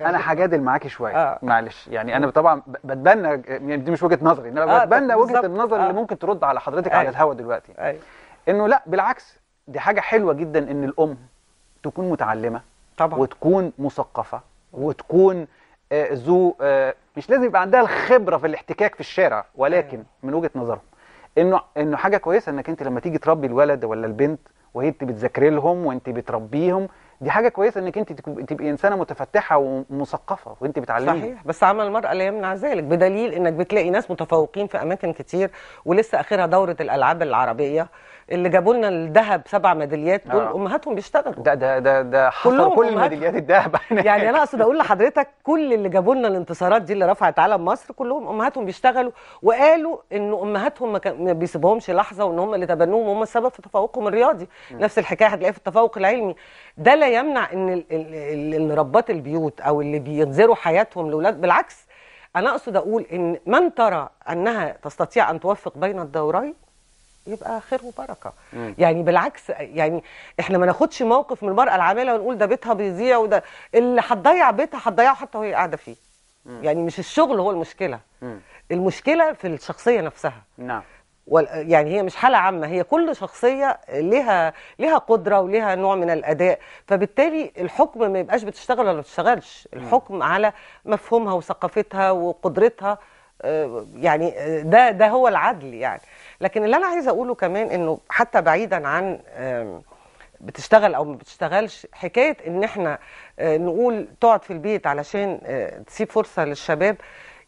أنا هجادل معاكي شوية آه. معلش يعني أنا طبعا بتبنى يعني دي مش وجهة نظري أنا آه، بتبنى وجهة. النظر آه. اللي ممكن ترد على حضرتك على أيوة. الهوا دلوقتي أيوه إنه لأ بالعكس دي حاجة حلوة جدا إن الأم تكون متعلمة طبعا وتكون مثقفة وتكون آه، ذو آه، مش لازم يبقى عندها الخبرة في الاحتكاك في الشارع ولكن أيوة. من وجهة نظرهم إنه إنه حاجة كويسة إنك أنت لما تيجي تربي الولد ولا البنت وهي انت بتذاكري لهم وأنت بتربيهم دي حاجة كويسة إنك أنت تبقي إنسانة متفتحة ومثقفة وأنت بتعلمي. صحيح بس عمل المرأة لا يمنع ذلك بدليل إنك بتلاقي ناس متفوقين في أماكن كتير ولسه آخرها دورة الألعاب العربية. اللي جابوا لنا الذهب سبع ميداليات دول آه. أمهاتهم بيشتغلوا. ده ده ده ده حصل كل. ميداليات الذهب. يعني أنا أقصد أقول لحضرتك كل اللي جابوا لنا الانتصارات دي اللي رفعت علم مصر كلهم أمهاتهم بيشتغلوا وقالوا إن أمهاتهم ما, بيسيبوهمش لحظة وإن هم اللي تبنوهم هم السبب في تفوقهم الرياضي. نفس الحكاية هتلاقيها في التفوق العلمي. ده لا يمنع إن ال- ال- ال- اللي ربات البيوت أو اللي بينذروا حياتهم لاولاد بالعكس أنا أقصد أقول إن من ترى أنها تستطيع أن توفق بين الدورين يبقى خير وبركة. مم. يعني بالعكس يعني إحنا ما ناخدش موقف من المرأة العاملة ونقول ده بيتها بيضيع وده اللي هتضيع بيتها هتضيعه حتى وهي قاعدة فيه. يعني مش الشغل هو المشكلة. مم. المشكلة في الشخصية نفسها. نعم. وال- يعني هي مش حالة عامة هي كل شخصية لها لها قدرة ولها نوع من الأداء. فبالتالي الحكم ما يبقاش بتشتغل ولا ما بتشتغلش. الحكم على مفهومها وثقافتها وقدرتها آه، يعني آه، ده ده هو العدل يعني. لكن اللي أنا عايزة أقوله كمان إنه حتى بعيدا عن بتشتغل أو ما بتشتغلش حكاية إن إحنا آه، نقول تقعد في البيت علشان آه، تسيب فرصة للشباب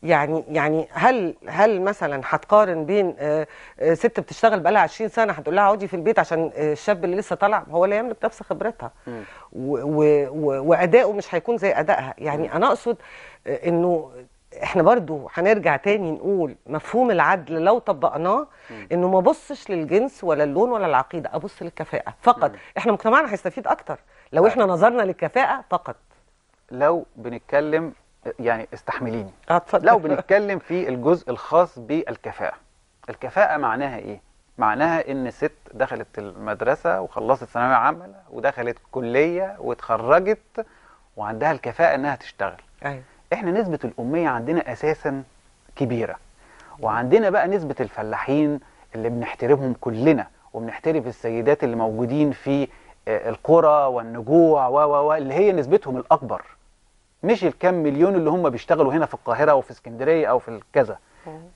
يعني يعني هل هل مثلا هتقارن بين آه، ست بتشتغل بقالها 20 سنة هتقول لها اقعدي في البيت عشان الشاب اللي لسه طالع هو لا يملك نفس خبرتها. مم. و- و- و- وأداؤه مش هيكون زي أدائها. يعني أنا أقصد إنه إحنا برضو هنرجع تاني نقول مفهوم العدل لو طبقناه انه ما بصش للجنس ولا اللون ولا العقيدة أبص للكفاءة فقط. إحنا مجتمعنا هيستفيد أكتر. لو إحنا نظرنا للكفاءة فقط. لو بنتكلم يعني استحمليني. اتفضل. لو بنتكلم في الجزء الخاص بالكفاءة الكفاءة معناها إيه؟ معناها إن ست دخلت المدرسة وخلصت ثانوية عامة ودخلت كلية واتخرجت وعندها الكفاءة إنها تشتغل. أيوه. إحنا نسبة الأمية عندنا أساسا كبيرة. وعندنا بقى نسبة الفلاحين اللي بنحترمهم كلنا وبنحترم السيدات اللي موجودين في آه، القرى والنجوع و و و اللي هي نسبتهم الأكبر. مش الكم مليون اللي هم بيشتغلوا هنا في القاهرة أو في اسكندرية أو في الكذا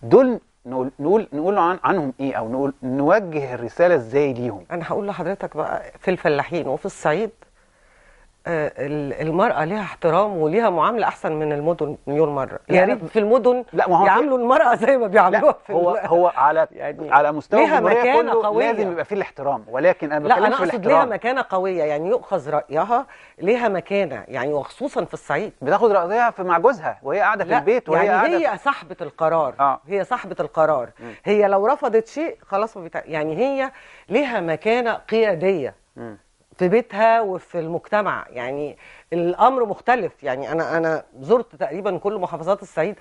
دول نقول نقول نقول عن عنهم إيه؟ أو نقول نوجه الرسالة إزاي ليهم؟ أنا هقول لحضرتك بقى في الفلاحين وفي الصعيد. ال- المرأة ليها احترام وليها معاملة أحسن من المدن مليون مرة يا أنا- ريت في المدن لا، ما هو في- يعاملوا المرأة زي ما بيعاملوها في هو هو على يعني على مستوى ليها مكانة كله قوية. لازم يبقى فيه الاحترام ولكن أنا لا أنا في أقصد ليها مكانة قوية يعني يؤخذ رأيها ليها مكانة يعني وخصوصا في الصعيد بتاخد رأيها في مع جوزها وهي قاعدة في البيت وهي يعني قاعدة هي صاحبة القرار آه. هي صاحبة القرار مم. هي لو رفضت شيء خلاص. يعني هي ليها مكانة قيادية مم. في بيتها وفي المجتمع. يعني الأمر مختلف. يعني أنا أنا زرت تقريبا كل محافظات الصعيد.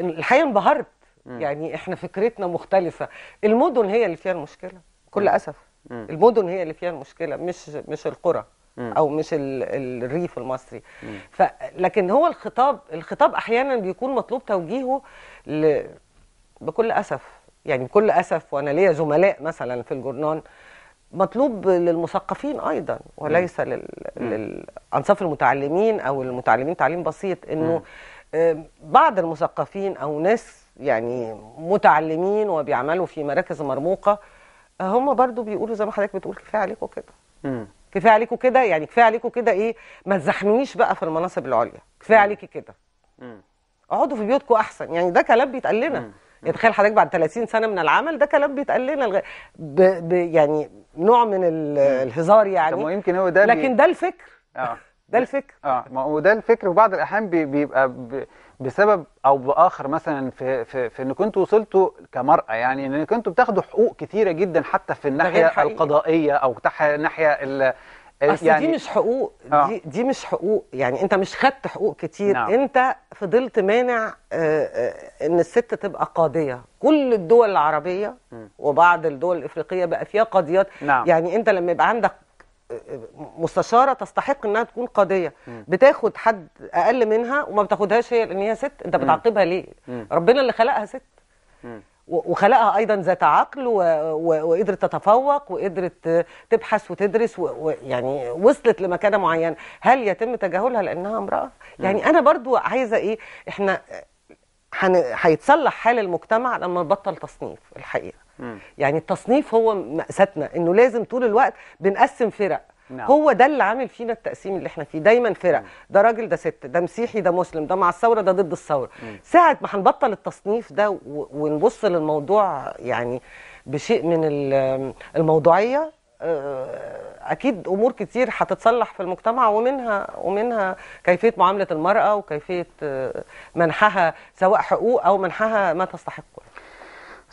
الحقيقة انبهرت. يعني إحنا فكرتنا مختلفة. المدن هي اللي فيها المشكلة. بكل اسف. المدن هي اللي فيها المشكلة. مش مش القرى. أو مش ال- الريف المصري. ف لكن هو الخطاب الخطاب أحيانا بيكون مطلوب توجيهه ل... بكل أسف. يعني بكل أسف وأنا ليا زملاء مثلا في الجورنان مطلوب للمثقفين أيضا وليس لل... للأنصاف المتعلمين أو المتعلمين تعليم بسيط إنه بعض المثقفين أو ناس يعني متعلمين وبيعملوا في مراكز مرموقة هم برضو بيقولوا زي ما حضرتك بتقول كفاية عليكم كده. كفاية عليكم كده يعني كفاية عليكم كده إيه ما تزحمونيش بقى في المناصب العليا. كفاية عليكي كده. اقعدوا في بيوتكم أحسن يعني ده كلام بيتقال لنا. يعني تخيل حضرتك بعد 30 سنة من العمل ده كلام بيتقال لنا ب... ب... يعني نوع من ال... الهزار طب يعني يمكن هو ده لكن ده الفكر. آه. ده الفكر. آه. ما هو ده الفكر وبعض الأحيان بي- بيبقى ب- بسبب أو بآخر مثلا في في في إن كنتوا وصلتوا كمرأة يعني إن كنتوا بتاخدوا حقوق كتيرة جدا حتى في الناحية. القضائية أو الناحيه ال أصل يعني دي مش حقوق آه. دي, دي مش حقوق يعني أنت مش خدت حقوق كتير نعم. أنت فضلت مانع آه، آه، إن الست تبقى قاضية كل الدول العربية م. وبعض الدول الإفريقية بقى فيها قاضيات نعم. يعني أنت لما يبقى عندك مستشارة تستحق إنها تكون قاضية بتاخد حد أقل منها وما بتاخدهاش هي لأن هي ست أنت بتعاقبها ليه مم. ربنا اللي خلقها ست مم. وخلقها أيضا ذات عقل. وقدرت تتفوق وقدرت تبحث وتدرس ويعني. يعني وصلت لمكانة معينة هل يتم تجاهلها لأنها امرأة يعني أنا برضو عايزة إيه إحنا. هيتصلح حال المجتمع لما نبطل تصنيف الحقيقة. يعني التصنيف هو مأساتنا إنه لازم طول الوقت بنقسم فرق نعم. هو ده اللي عامل فينا التقسيم اللي إحنا فيه. دايما فرق. ده راجل ده ست. ده مسيحي ده مسلم. ده مع الثورة ده ضد الثورة. ساعة ما هنبطل التصنيف ده ونبص للموضوع يعني بشيء من ال- الموضوعية آه، أكيد أمور كتير هتتصلح في المجتمع ومنها ومنها كيفية معاملة المرأة وكيفية آه، منحها سواء حقوق أو منحها ما تستحقه.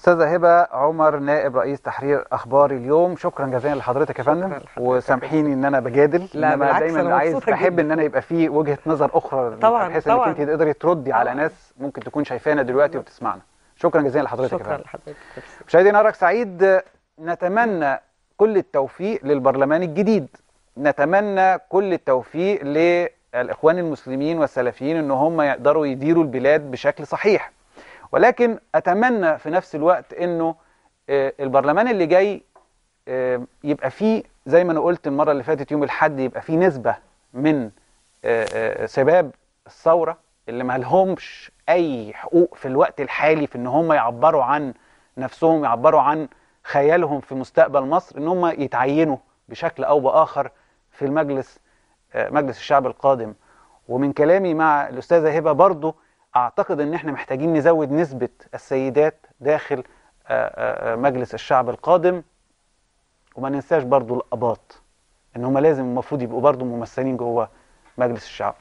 أستاذة هبة عمر نائب رئيس تحرير أخبار اليوم. شكرا جزيلا لحضرتك يا فندم. وسامحيني إن أنا بجادل لا، إنما دايما أنا عايز بحب. إن أنا يبقى في وجهة نظر أخرى طبعاً، بحيث. إنك انت تقدري تردي على. ناس ممكن تكون شايفانا دلوقتي وبتسمعنا. شكرا جزيلا لحضرتك شكرا لحضرتك. مشاهدينا نهارك سعيد. نتمنى كل التوفيق للبرلمان الجديد. نتمنى كل التوفيق للإخوان المسلمين والسلفيين إن هم يقدروا يديروا البلاد بشكل صحيح. ولكن أتمنى في نفس الوقت إنه آه، البرلمان اللي جاي آه، يبقى فيه زي ما أنا قلت المرة اللي فاتت يوم الحد يبقى فيه نسبة من آه، آه، شباب الثورة اللي ما لهمش أي حقوق في الوقت الحالي في إن هم يعبروا عن نفسهم يعبروا عن خيالهم في مستقبل مصر إن هم يتعينوا بشكل أو بآخر في المجلس مجلس الشعب القادم. ومن كلامي مع الأستاذة هبة برضو أعتقد إن إحنا محتاجين نزود نسبة السيدات داخل آه، آه، آه، مجلس الشعب القادم. وما ننساش برضو الأباط إن هم لازم المفروض يبقوا برضو ممثلين جوه مجلس الشعب.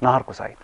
نهاركم سعيد.